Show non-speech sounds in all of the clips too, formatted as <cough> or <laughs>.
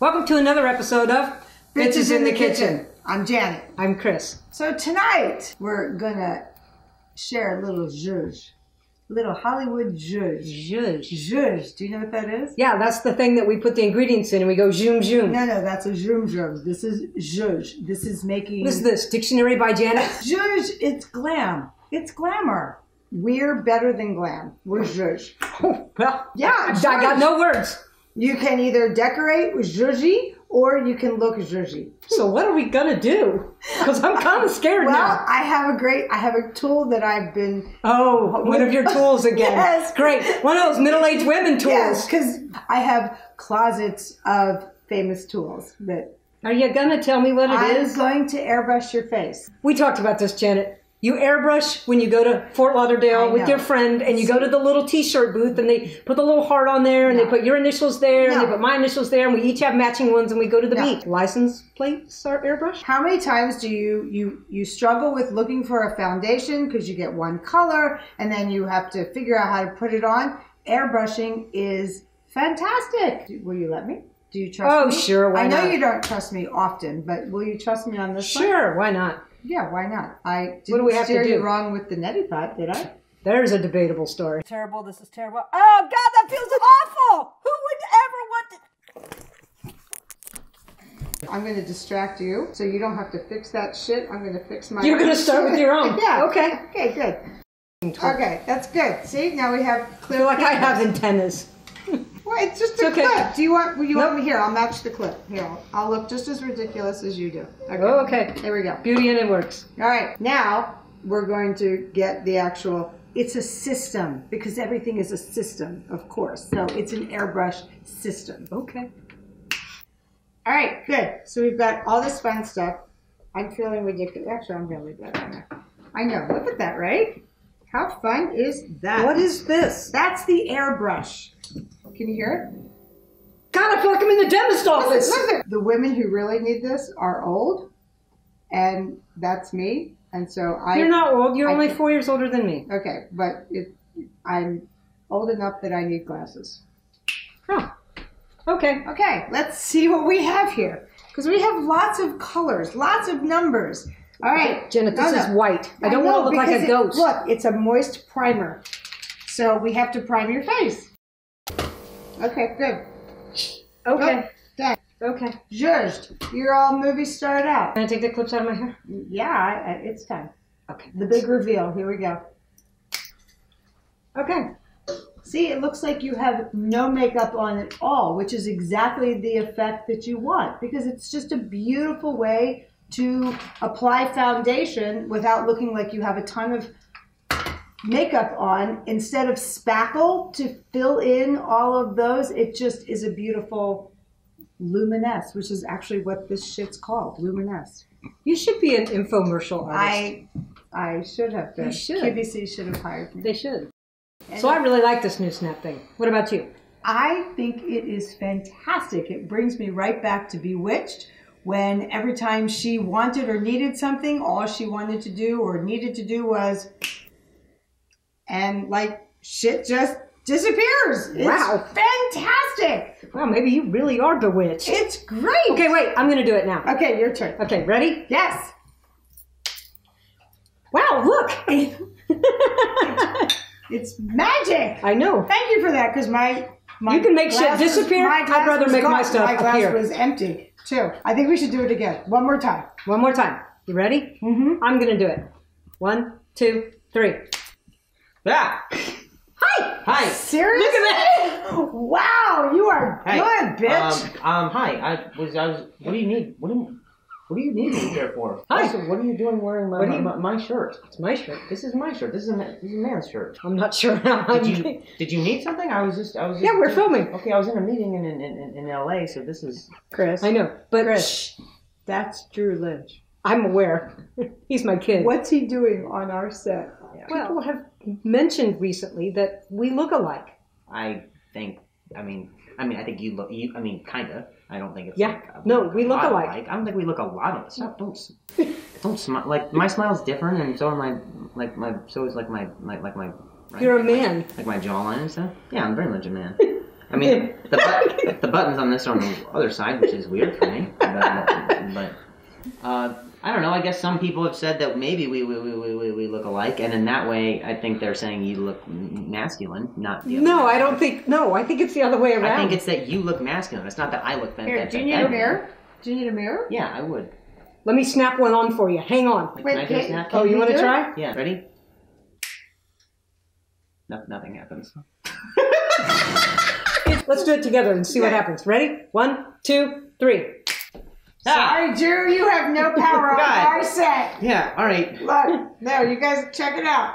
Welcome to another episode of Bitches in the Kitchen. I'm Janet. I'm Chris. So tonight we're gonna share a little zhuzh, little Hollywood zhuzh. Zhuzh. Zhuzh. Do you know what that is? Yeah, that's the thing that we put the ingredients in and we go zoom zoom. No, no, that's a zoom zoom. This is zhuzh. This is making What is this? Dictionary by Janet? <laughs> zhuzh. It's glam. It's glamour. We're better than glam. We're zhuzh. <laughs> Oh, well, Yeah, I got no words. You can either decorate with zhuzhy or you can look zhuzhy. So what are we gonna do? Because I'm kind of scared Well, now. I have a great. I have a tool that I've been Oh, one of your <laughs> tools again. Yes. Great. One of those middle-aged women tools. Yes, because I have closets of famous tools that Are you gonna tell me what it I'm is? going to airbrush your face. We talked about this, Janet. You airbrush when you go to Fort Lauderdale with your friend, and you go to the little T-shirt booth, and they put the little heart on there, and they put your initials there, and they put my initials there, and we each have matching ones, and we go to the No. beach. License plates are airbrush. How many times do you you you struggle with looking for a foundation because you get one color and then you have to figure out how to put it on? Airbrushing is fantastic. Will you let me? Do you trust Oh, me? Oh, sure, why I know not? you don't trust me often, but will you trust me on this one? Sure, why not? Yeah, why not? I didn't What do we have to steer you do? wrong with the neti pot, did I? There's a debatable story. terrible. This is terrible. Oh God, that feels awful. Who would ever want to? I'm going to distract you, so you don't have to fix that shit. I'm going to fix my. You're gonna start with your own. <laughs> yeah. Okay. Okay. Good. Okay, that's good. See, now we have I clear. feel like I have antennas. Well, it's just It's a okay. clip. Do you want? You want me here? I'll match the clip. Here, I'll, I'll look just as ridiculous as you do. Okay. Oh, okay. There we go. Beauty and it works. All right, now we're going to get the actual. It's a system because everything is a system, of course. So it's an airbrush system. Okay. All right, good. So we've got all this fun stuff. I'm feeling ridiculous. Actually, I'm really good. I know. I know. Look at that, right? How fun is that? What is this? That's the airbrush. Can you hear it? God, I feel like I'm in the dentist office. Listen, listen. The women who really need this are old, and that's me. And so I. You're not old. You're I only can- four years older than me. Okay, but it, I'm old enough that I need glasses. Oh. Okay. Okay, let's see what we have here. Because we have lots of colors, lots of numbers. All right. Janet, this No, is white. I don't know, want to look like a it- ghost. look, it's a moist primer. So we have to prime your face. Okay, good. Okay. Done. Okay. Judged. You're all movie starred out. Can I take the clips out of my hair? Yeah, I, I- it's time. Okay. The big reveal. Here we go. Okay. See, it looks like you have no makeup on at all, which is exactly the effect that you want because it's just a beautiful way to apply foundation without looking like you have a ton of makeup on. Instead of spackle to fill in all of those, it just is a beautiful luminesce, which is actually what this shit's called, luminesce. You should be an infomercial artist. I I should have been. You should. QVC should have hired me. They should. So I really like this new snap thing. What about you? I think it is fantastic. It brings me right back to Bewitched when every time she wanted or needed something, all she wanted to do or needed to do was, and like shit just disappears. It's Wow. fantastic. Well, maybe you really are bewitched. It's great. Okay, wait. I'm going to do it now. Okay, your turn. Okay, ready? Yes. Wow, look. <laughs> It's magic. I know. Thank you for that because my, my You can make shit was- disappear. my I'd rather was make my gone. stuff My glass appear. was empty too. I think we should do it again. One more time. One more time. You ready? Mm-hmm. I'm going to do it. One, two, three. Yeah. Hi. Hi. Seriously? Look at that. Wow, you are Hey. good, bitch. Um, um, hi. I was. I was. What do you need? What do you? What do you need me here for? Hi. Also, what are you doing wearing my my, you- my, my shirt? It's my shirt. This is my shirt. This is a ma- this is a man's shirt. I'm not sure how I'm Did you did you need something? I was just I was. Just, Yeah, we're filming. Okay, I was in a meeting in in, in, in L.A. So this is. Chris, I know, but Chris. shh, that's Drew Lynch. I'm aware. <laughs> He's my kid. What's he doing on our set? People have mentioned recently that we look alike. I think. I mean. I mean. I think you look. You. I mean, kinda. I don't think it's. Yeah. Like, No, we look lot alike. I don't think we look a lot alike. Stop. Don't. Don't smile. Like my smile's different, and so are my like my so is like my, my like my. right? You're a man. Like my jawline and stuff. Yeah, I'm very much a man. <laughs> I mean, the, but, the buttons on this are on the other side, which is weird for me. But, but uh, I don't know. I guess some people have said that maybe we we, we, we, we- we look alike, and in that way, I think they're saying you look masculine, not the other No, way I don't think. No, I think it's the other way around. I think it's that you look masculine. It's not that I look Here, feminine. do you need a mirror? Do you need a mirror? Yeah, I would. Let me snap one on for you. Hang on. Like, Wait, can I do a can- snap? Oh, you you want to do it? try? Yeah, ready? No, nothing happens. <laughs> <laughs> Let's do it together and see what happens. Ready? One, two, three. Sorry, ah. Drew, you have no power on our set. Yeah, all right. Look, there, you guys check it out.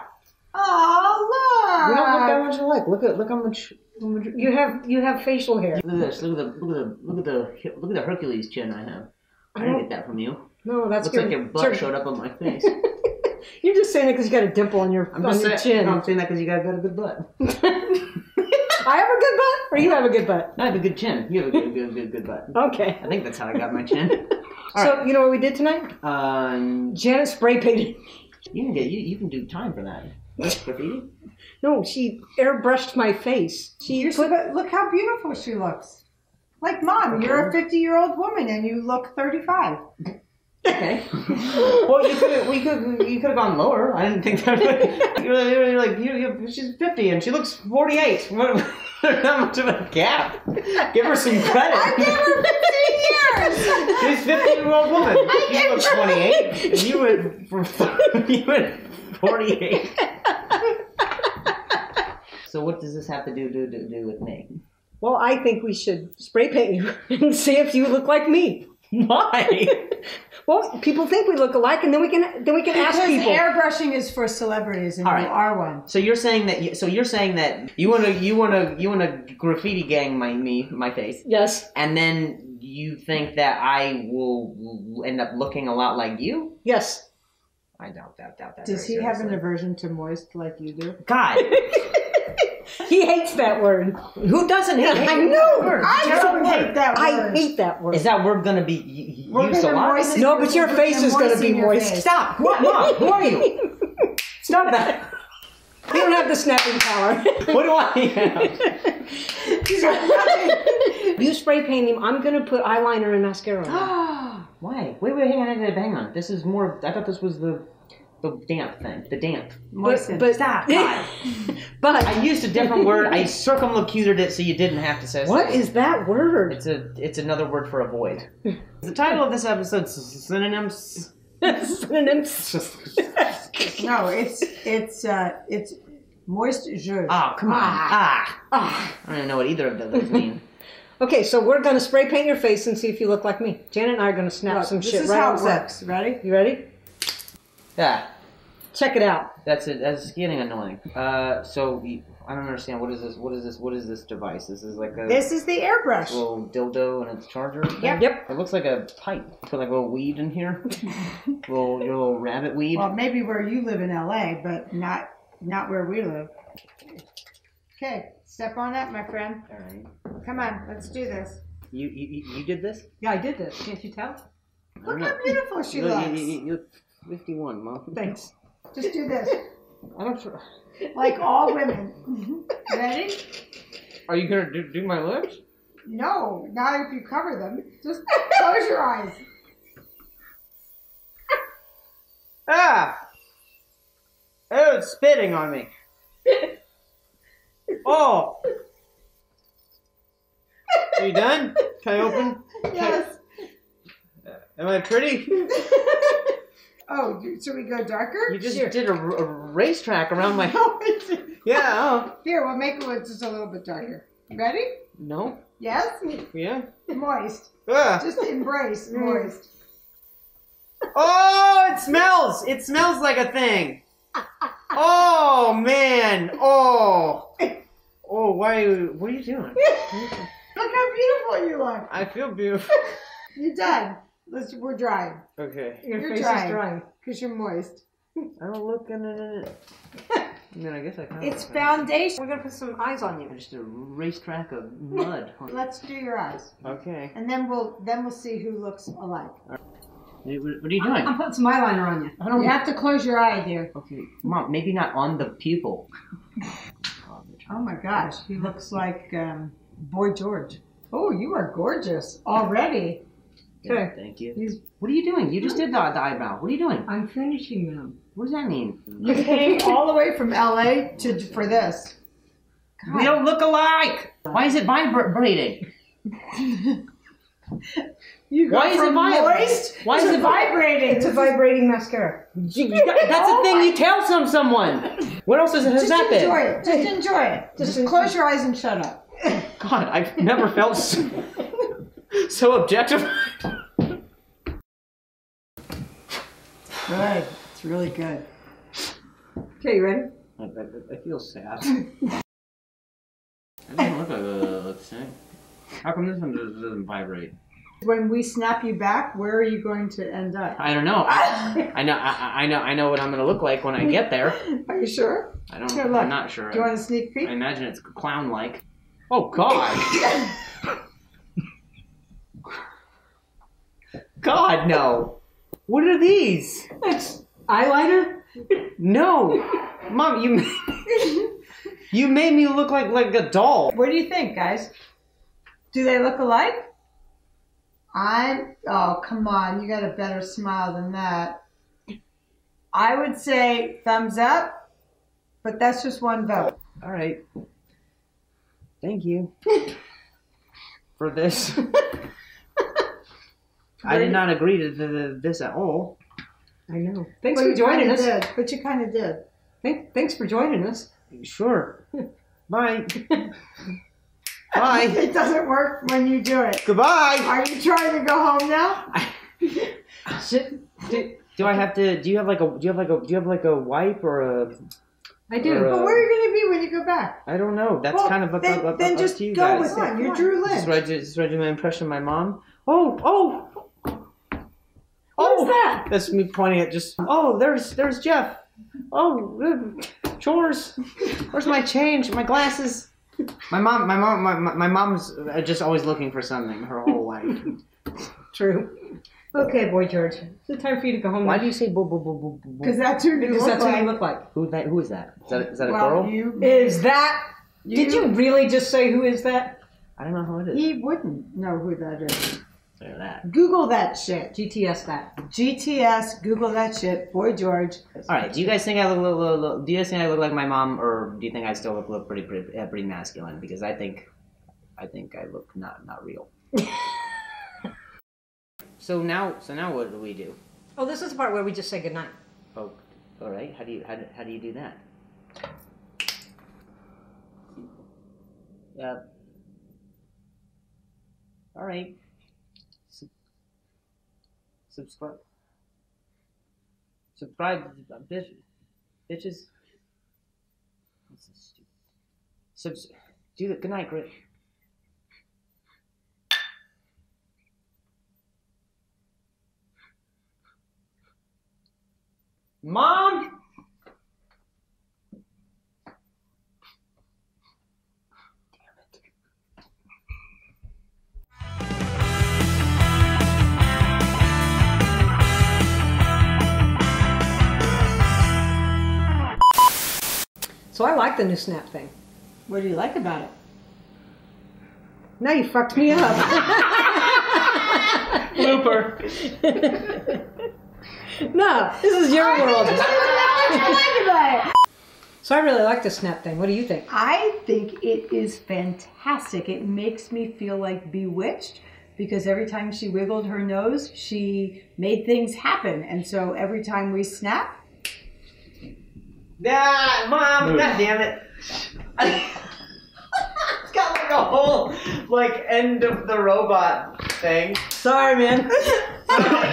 Oh, look. don't look that much alike. Look at look how much. You have you have facial hair. Look at this. Look at the look at the look at the look at the Hercules chin I have. I didn't get that from you. No, that's Looks good. like your butt Sure. showed up on my <laughs> face. You're just saying it because you got a dimple on your I'm on your saying. chin. No, I'm saying that because you got, got a good butt. <laughs> I have a good butt, or you have a good butt. I have a good chin. You have a good good good, good butt. Okay. I think that's how I got my chin. <laughs> All so right. you know what we did tonight? Um, Janet spray painted. you can get you, you can do time for that. Graffiti. No, she airbrushed my face. She put so, look how beautiful she looks. Like, mom, you're a 50 year old woman and you look 35. Okay. <laughs> well, you could we could you could have gone lower. I didn't think that. you're, you're, you're like you, you, she's 50 and she looks 48. <laughs> What, there's not much of a gap. Give her some credit. I gave her 15 years! She's 50 year old woman. I You get look 28, you went for <laughs> you went 48. So what does this have to do do do, do with me? Well, I think we should spray paint you and see if you look like me. Why? Well, people think we look alike, and then we can then we can ask Because people. airbrushing is for celebrities and All you are one. So you're saying that you, so you're saying that you want to you want to you want to graffiti gang my me my face, yes, and then you think that I will, will end up looking a lot like you? yes. I doubt that. Doubt that. Does very he have an aversion to moist like you do? God? <laughs> He hates that word. Who doesn't hate? I know. I don't hate that word. I word. hate that word. Is that word gonna be y- y- We're used a gonna lot? moisten- No, but your we're face is gonna moisten be your moist. face. Stop! What, mom? Who are you? <laughs> Stop that! you don't have the snapping power. <laughs> What do I have? He's got nothing. <laughs> you spray paint him. I'm gonna put eyeliner and mascara on. <gasps> Why? Wait, wait, hang on, hang on, hang on. This is more. I thought this was the the damp thing. The damp. Moisten. but Stop. <laughs> God. but I used a different <laughs> word. I circumlocuted it so you didn't have to say. what something. is that word? It's a. It's another word for avoid. <laughs> the title of this episode is synonyms. Synonyms. No, it's it's uh it's moist jeu. Oh, come on. Ah. Ah. I don't even know what either of those mean. Okay, so we're gonna spray paint your face and see if you look like me. Janet and I are gonna snap Look, some this shit is right how it set. looks. Ready? You ready? Yeah. Check it out. That's it. That's getting annoying. Uh, so we- I don't understand. What is this? What is this? What is this device? This is like a This is the airbrush. little dildo and its charger. Yep. Yep. It looks like a pipe. Put like a little weed in here. <laughs> little your little rabbit weed. Well, maybe where you live in LA, but not not where we live. Okay, step on up, my friend. All right. Come on, let's do this. You, you you- you did this? Yeah, I did this. Can't you tell? I Look don't how beautiful she You looks. You, you, you look 51, mom. Thanks. Just do this, I don't. like all <laughs> women. Ready? Are you gonna do, do my lips? No, not if you cover them. Just close your eyes. Ah! Oh, it's spitting on me. <laughs> Oh. Are you done? Can I open? Yes. Am I pretty? <laughs> Oh, should we go darker? You just Sure. did a, a racetrack around my. <laughs> No, <laughs> Yeah. Oh. Here, we'll make it just a little bit darker. Ready? No. Yes? Yeah. Moist. Ah. Just embrace moist. Oh, it smells. It smells like a thing. Oh man. Oh. Oh, why? What are you doing? <laughs> Look how beautiful you look. I feel beautiful. You're done. Let's, we're drying Okay. Your You're face drying. is drying. because you're moist. I don't look in it. <laughs> I mean, I guess I kind of. It's foundation. We're gonna put some eyes on you. Just a racetrack of mud. <laughs> Let's do your eyes, Okay. and then we'll then we'll see who looks alike. What what are you doing? I'm putting some eyeliner on you. I don't. You have to close your eye, dear. Okay, mom. Maybe not on the pupil. <laughs> Oh my gosh, he looks like um, Boy George. Oh, you are gorgeous already. Okay. Thank you. He's What are you doing? You just did the, the eyebrow. What are you doing? I'm finishing them. What does that mean? you came all the way from LA to for this. We don't look alike. Why is it vibrating? You go Why is it from vib- moist Why is it vibrating? It's a vibrating mascara. You- you got- That's the thing you tell some someone. What else has, has Just that enjoy been? it. Just enjoy it. Just, Just- close your eyes and shut up. God, I've never felt so, so objectified. Good. It's really good. Okay, you ready? I, I, I feel sad. It doesn't look like a thing. How come this one doesn't, doesn't vibrate? When we snap you back, where are you going to end up? I don't know. I, I know. I, I know. I know what I'm gonna look like when I get there. <laughs> Are you sure? I don't. Here, look. I'm not sure. Do you want a sneak peek? I imagine it's clown-like. Oh God! <laughs> God no! What are these? It's eyeliner. No, Mom, you made, you made me look like like a doll. What do you think, guys? Do they look alike? I'm. Oh, come on. You got a better smile than that. I would say thumbs up, but that's just one vote. All right. Thank you for this. <laughs> I did not agree to the, the, this at all. I know. Thanks But for joining us. Did, but you kind of did. Thank, thanks for joining us. Sure. <laughs> Bye. <laughs> Bye. It doesn't work when you do it. Goodbye. Are you trying to go home now? Sit. <laughs> Do, do I have to? Do you have like a? Do you have like a? Do you have like a wipe or a? I do. Or, But where are you going to be when you go back? I don't know. That's Well, kind of up, then, up, up, then up just to you go guys. with it. You're Come Drew Just Lynch. read, just read my impression of my mom. Oh, oh. What oh, that? That's me pointing at just. Oh, there's there's Jeff. Oh, good. chores. Where's my change? My glasses. My mom, my mom, my, my my mom's uh, just always looking for something her whole life. True. Okay, boy George. It's time for you to go home. Why now. do you say boo boo boo boo boo? Because that's who you Because look that's what like. you look like. Who that? Who is that? Is that, is that a well, girl? You, Is that? Did you really just say who is that? I don't know who it is. He wouldn't know who that is. Look that. Google that shit. GTS that. GTS. Google that shit. Boy George. All right. Do you guys think I look, look, look, look? Do you guys think I look like my mom, or do you think I still look look pretty pretty, uh, pretty masculine? Because I think, I think I look not not real. <laughs> so now, so now what do we do? Oh, this is the part where we just say goodnight. Oh, all right. How do you how do, how do you do that? Uh, all right. Sub- subscribe. Subscribe, bitch, bitches. This is stupid. Subs. Do the good night, Grit. Mom. So I like the new snap thing. What do you like about it? Now you fucked me up. <laughs> Looper. <laughs> no, this is your world. I like about it. So I really like the snap thing. What do you think? I think it is fantastic. It makes me feel like bewitched because every time she wiggled her nose, she made things happen. And so every time we snap, Nah, mom, god damn it. it's <laughs> got like a whole like end of the robot thing. Sorry, man. <laughs>